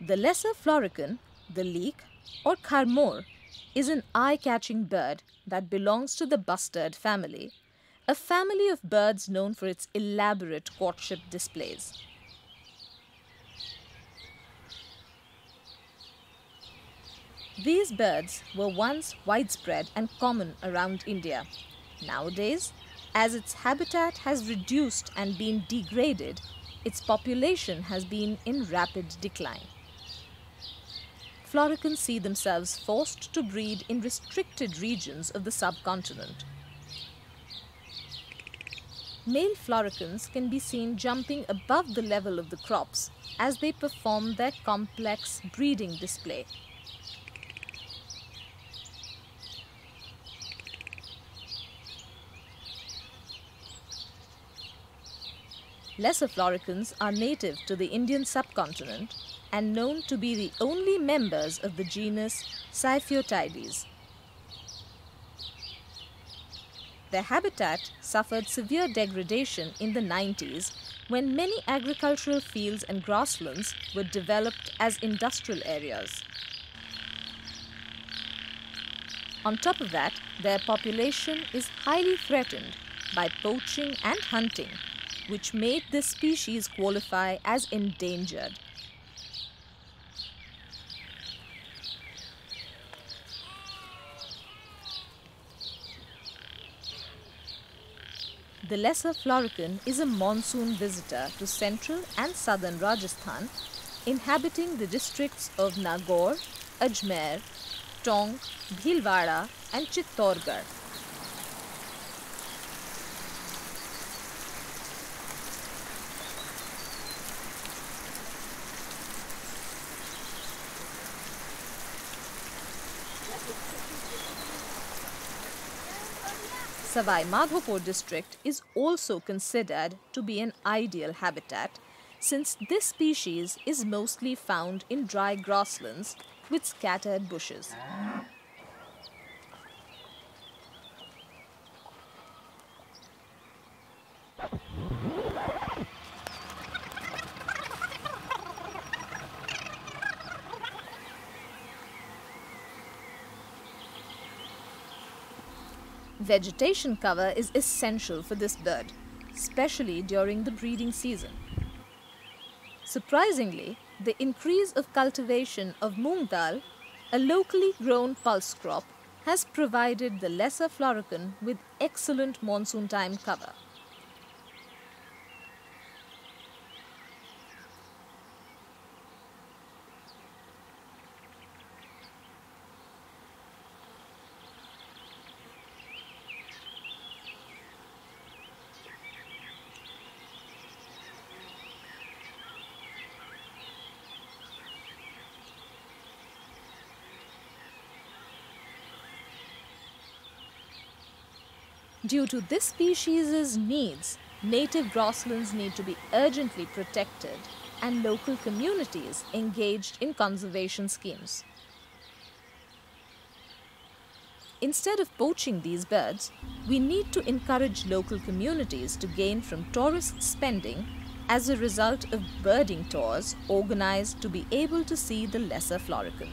The lesser florican, the likh, or kharmor, is an eye-catching bird that belongs to the bustard family, a family of birds known for its elaborate courtship displays. These birds were once widespread and common around India. Nowadays, as its habitat has reduced and been degraded, its population has been in rapid decline. Floricans see themselves forced to breed in restricted regions of the subcontinent. Male floricans can be seen jumping above the level of the crops as they perform their complex breeding display. Lesser floricans are native to the Indian subcontinent and known to be the only members of the genus Sypheotides. Their habitat suffered severe degradation in the 90s when many agricultural fields and grasslands were developed as industrial areas. On top of that, their population is highly threatened by poaching and hunting which made this species qualify as endangered. The lesser florican is a monsoon visitor to central and southern Rajasthan, inhabiting the districts of Nagaur, Ajmer, Tonk, Bhilwara and Chittorgarh. Sawai Madhopur district is also considered to be an ideal habitat since this species is mostly found in dry grasslands with scattered bushes. Vegetation cover is essential for this bird, especially during the breeding season. Surprisingly, the increase of cultivation of moong dal, a locally grown pulse crop, has provided the lesser florican with excellent monsoon time cover. Due to this species' needs, native grasslands need to be urgently protected and local communities engaged in conservation schemes. Instead of poaching these birds, we need to encourage local communities to gain from tourist spending as a result of birding tours organized to be able to see the lesser florican.